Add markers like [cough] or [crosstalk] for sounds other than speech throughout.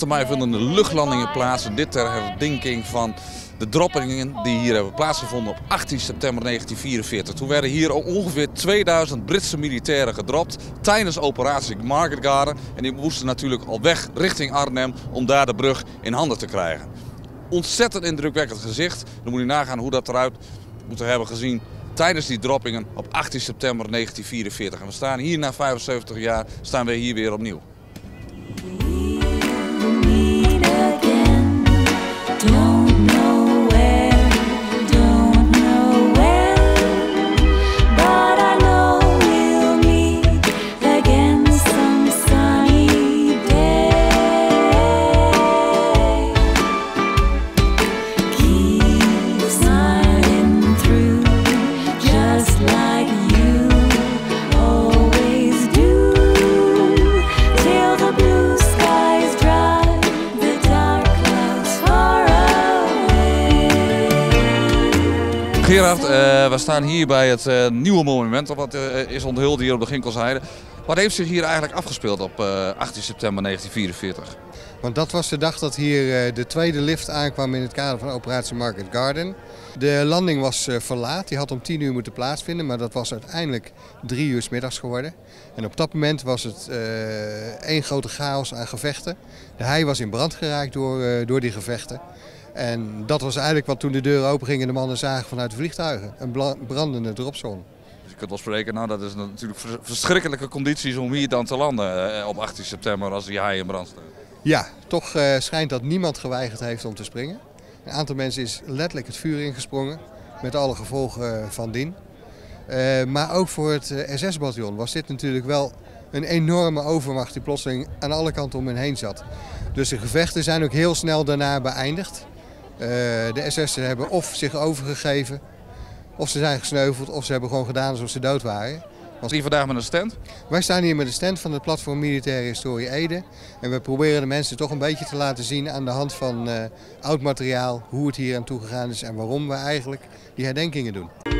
Achter mij vinden de luchtlandingen plaats. Dit ter herdenking van de droppingen die hier hebben plaatsgevonden op 18 september 1944. Toen werden hier ongeveer 2000 Britse militairen gedropt tijdens operatie Market Garden. En die moesten natuurlijk al weg richting Arnhem om daar de brug in handen te krijgen. Ontzettend indrukwekkend gezicht. Dan moet je nagaan hoe dat eruit moet hebben gezien tijdens die droppingen op 18 september 1944. En we staan hier na 75 jaar, staan we hier weer opnieuw. do. Eh, we staan hier bij het eh, nieuwe monument wat eh, is onthuld hier op de Ginkelsheide. Wat heeft zich hier eigenlijk afgespeeld op eh, 18 september 1944? Want dat was de dag dat hier de tweede lift aankwam in het kader van operatie Market Garden. De landing was verlaat, die had om 10 uur moeten plaatsvinden, maar dat was uiteindelijk drie uur 's middags geworden. En op dat moment was het eh, één grote chaos aan gevechten. De hei was in brand geraakt door, door die gevechten. En dat was eigenlijk wat toen de deuren opengingen en de mannen zagen vanuit de vliegtuigen. Een brandende dropzone. Dus je kunt wel spreken, nou dat is natuurlijk vers- verschrikkelijke condities om hier dan te landen eh, op 18 september als die haai in brand staat. Ja, toch eh, schijnt dat niemand geweigerd heeft om te springen. Een aantal mensen is letterlijk het vuur ingesprongen, met alle gevolgen eh, van dien. Maar ook voor het SS-bataljon was dit natuurlijk wel een enorme overmacht die plotseling aan alle kanten om hen heen zat. Dus de gevechten zijn ook heel snel daarna beëindigd. Eh, de SS'en hebben of zich overgegeven, of ze zijn gesneuveld, of ze hebben gewoon gedaan alsof ze dood waren. Was hier vandaag met een stand? Wij staan hier met de stand van het platform Militaire Historie Ede. En we proberen de mensen toch een beetje te laten zien aan de hand van eh, oud materiaal hoe het hier aan toe gegaan is en waarom we eigenlijk die herdenkingen doen.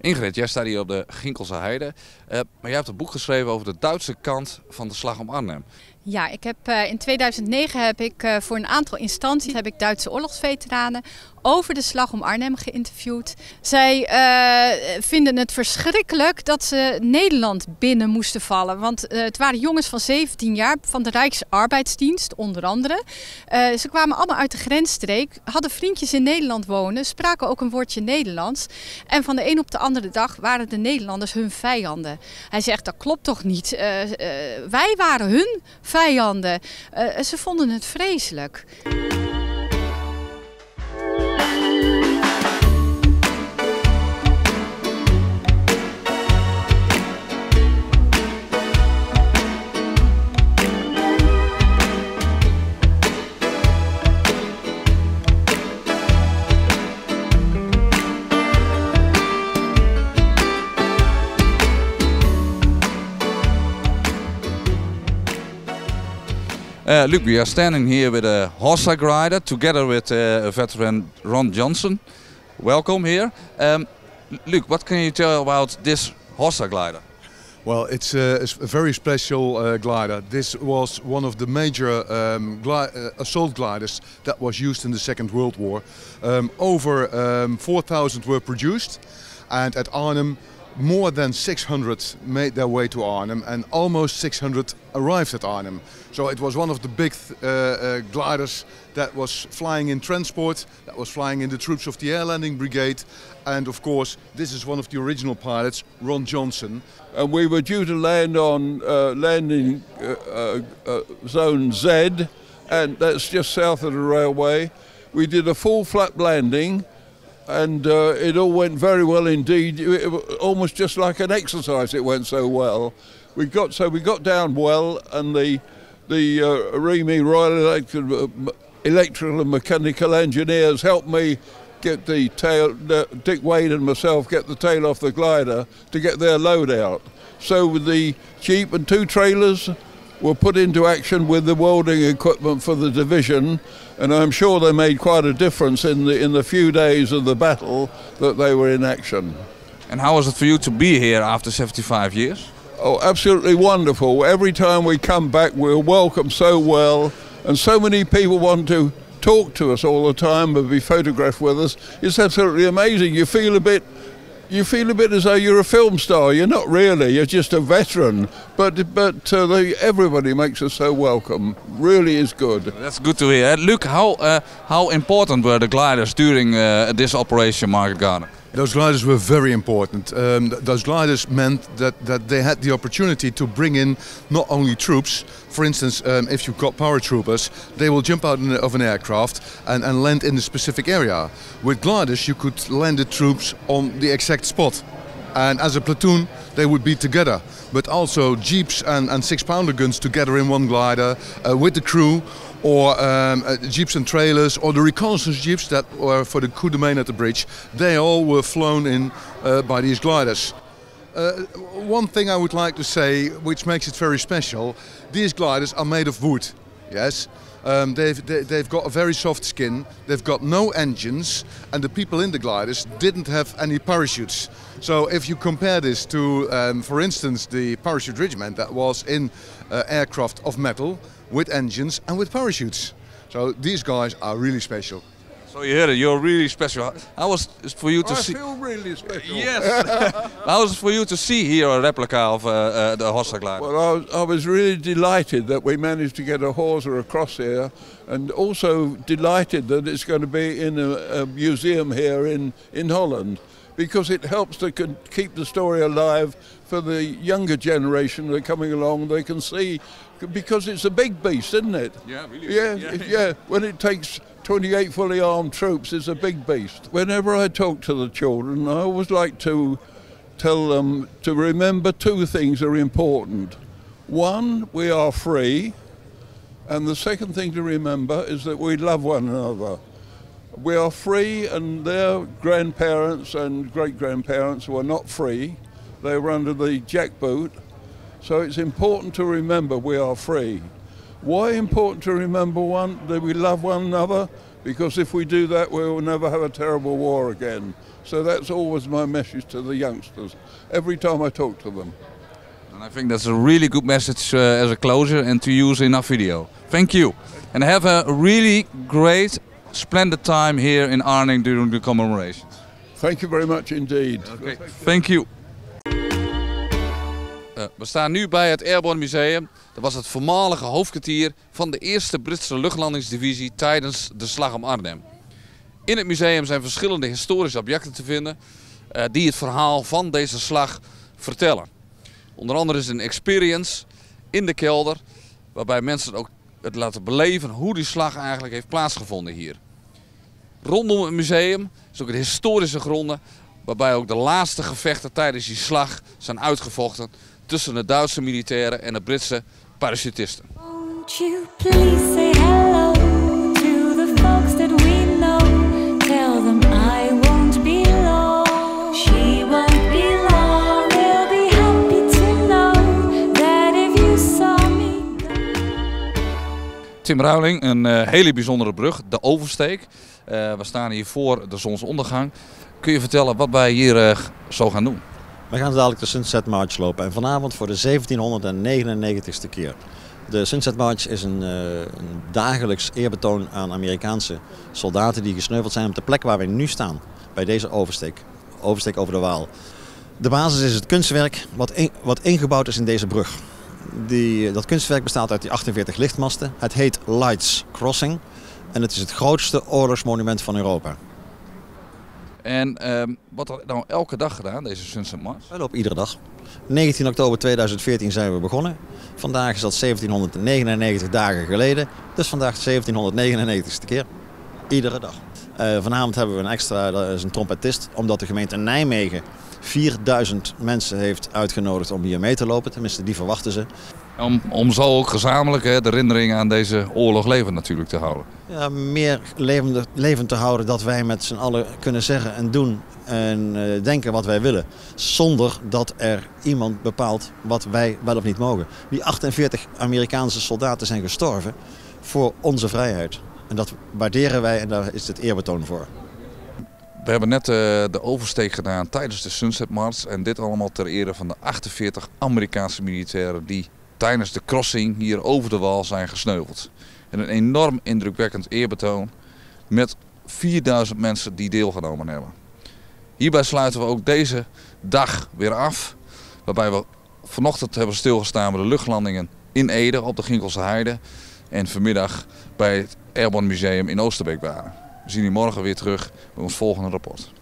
Ingrid, jij staat hier op de Ginkelse Heide. Eh, maar jij hebt een boek geschreven over de Duitse kant van de slag om Arnhem. Ja, ik heb, eh, in 2009 heb ik eh, voor een aantal instanties heb ik Duitse oorlogsveteranen over de slag om Arnhem geïnterviewd. Zij eh, vinden het verschrikkelijk dat ze Nederland binnen moesten vallen. Want eh, het waren jongens van 17 jaar van de Rijksarbeidsdienst onder andere. Eh, ze kwamen allemaal uit de grensstreek, hadden vriendjes in Nederland wonen, spraken ook een woordje Nederlands. En van de een op de andere dag waren de Nederlanders hun vijanden. Hij zegt, dat klopt toch niet? Wij waren hun vijanden. Ze vonden het vreselijk. Uh, Luke, we are standing here with a horseback rider together with uh, a veteran Ron Johnson. Welcome here. Um, Luke, what can you tell about this horseback glider? Well, it's a, a very special uh, glider. This was one of the major um, gli- uh, assault gliders that was used in the Second World War. Um, over um, 4,000 were produced, and at Arnhem, more than 600 made their way to Arnhem, and almost 600 arrived at Arnhem. So it was one of the big uh, uh, gliders that was flying in transport, that was flying in the troops of the Air Landing Brigade, and of course, this is one of the original pilots, Ron Johnson, and we were due to land on uh, landing uh, uh, uh, zone Z, and that's just south of the railway. We did a full flap landing, and uh, it all went very well indeed. It, almost just like an exercise. It went so well. We got so we got down well, and the the uh, REME Royal Electrical, uh, Electrical and Mechanical Engineers helped me get the tail, the, Dick Wade and myself get the tail off the glider to get their load out. So the jeep and two trailers were put into action with the welding equipment for the division, and I'm sure they made quite a difference in the in the few days of the battle that they were in action. And how was it for you to be here after 75 years? Oh, absolutely wonderful. Every time we come back, we're welcomed so well, and so many people want to talk to us all the time and be photographed with us. It's absolutely amazing. You feel a bit. You feel a bit as though you're a film star. You're not really. You're just a veteran. But but uh, they, everybody makes us so welcome. Really is good. That's good to hear. Luke, how uh, how important were the gliders during uh, this operation, Market Garden? Those gliders were very important. Um, th- those gliders meant that, that they had the opportunity to bring in not only troops, for instance, um, if you've got paratroopers, they will jump out of an aircraft and, and land in a specific area. With gliders, you could land the troops on the exact spot. And as a platoon, they would be together. But also jeeps and, and six pounder guns together in one glider uh, with the crew, or um, uh, jeeps and trailers, or the reconnaissance jeeps that were for the coup de main at the bridge. They all were flown in uh, by these gliders. Uh, one thing I would like to say, which makes it very special, these gliders are made of wood. Yes, um, they've they, they've got a very soft skin. They've got no engines, and the people in the gliders didn't have any parachutes. So if you compare this to, um, for instance, the parachute regiment that was in uh, aircraft of metal with engines and with parachutes. So these guys are really special. So you heard it. You're really special. I was for you to I see? feel really special. Yes. [laughs] How was for you to see here a replica of uh, uh, the Hossa glider? Well, I was, I was really delighted that we managed to get a Horsa across here, and also delighted that it's going to be in a, a museum here in, in Holland, because it helps to keep the story alive for the younger generation that are coming along. They can see, because it's a big beast, isn't it? Yeah, really Yeah, yeah. yeah. When it takes 28 fully armed troops, is a big beast. Whenever I talk to the children, I always like to tell them to remember two things are important. One, we are free, and the second thing to remember is that we love one another. We are free, and their grandparents and great grandparents were not free. They were under the jackboot. So it's important to remember we are free. Why important to remember one that we love one another? Because if we do that, we will never have a terrible war again. So that's always my message to the youngsters every time I talk to them. And I think that's a really good message uh, as a closure and to use in our video. Thank you. And have a really great, splendid time here in Arnhem during the commemoration. Thank you very much indeed. Okay. Thank you. Eh, we staan nu bij het Airborne Museum. Dat was het voormalige hoofdkwartier van de eerste Britse luchtlandingsdivisie tijdens de slag om Arnhem. In het museum zijn verschillende historische objecten te vinden eh, die het verhaal van deze slag vertellen. Onder andere is een experience in de kelder waarbij mensen ook het laten beleven hoe die slag eigenlijk heeft plaatsgevonden hier. Rondom het museum is ook een historische gronden waarbij ook de laatste gevechten tijdens die slag zijn uitgevochten tussen de Duitse militairen en de Britse parachutisten. Won't you please say hello to the folks that we know? Tell them I won't be long. She won't be long. They'll be happy to know that if you saw me. Tim Ruiling, een eh, hele bijzondere brug, de Oversteek. Eh, we staan hier voor de zonsondergang. Kun je vertellen wat wij hier eh, zo gaan doen? We gaan dadelijk de Sunset March lopen en vanavond voor de 1799ste keer. De Sunset March is een, eh, een dagelijks eerbetoon aan Amerikaanse soldaten die gesneuveld zijn op de plek waar wij nu staan. Bij deze oversteek. Oversteek over de Waal. De basis is het kunstwerk wat, wat ingebouwd is in deze brug. Die, dat kunstwerk bestaat uit die 48 lichtmasten. Het heet Lights Crossing. En het is het grootste oorlogsmonument van Europa. En ehm, wat er nou elke dag gedaan, deze Sunset Mars? Wij lopen iedere dag. 19 oktober 2014 zijn we begonnen. Vandaag is dat 1799 dagen geleden. Dus vandaag de 1799ste keer. Iedere dag. Eh, vanavond hebben we een extra, dat is een trompetist. Omdat de gemeente Nijmegen 4000 mensen heeft uitgenodigd om hier mee te lopen. Tenminste, die verwachten ze. Om, om zo ook gezamenlijk hè, de herinneringen aan deze oorlog levend natuurlijk te houden. Ja, meer levend, levend te houden dat wij met z'n allen kunnen zeggen en doen en eh, denken wat wij willen. Zonder dat er iemand bepaalt wat wij wel of niet mogen. Die 48 Amerikaanse soldaten zijn gestorven voor onze vrijheid. En dat waarderen wij en daar is het eerbetoon voor. We hebben net eh, de oversteek gedaan tijdens de Sunset Mars. En dit allemaal ter ere van de 48 Amerikaanse militairen die tijdens de crossing hier over de wal zijn gesneuveld. En een enorm indrukwekkend eerbetoon met 4000 mensen die deelgenomen hebben. Hierbij sluiten we ook deze dag weer af. Waarbij we vanochtend hebben stilgestaan bij de luchtlandingen in Ede op de Ginkelse Heide. En vanmiddag bij het Airborne Museum in Oosterbeek waren. We zien u morgen weer terug bij ons volgende rapport.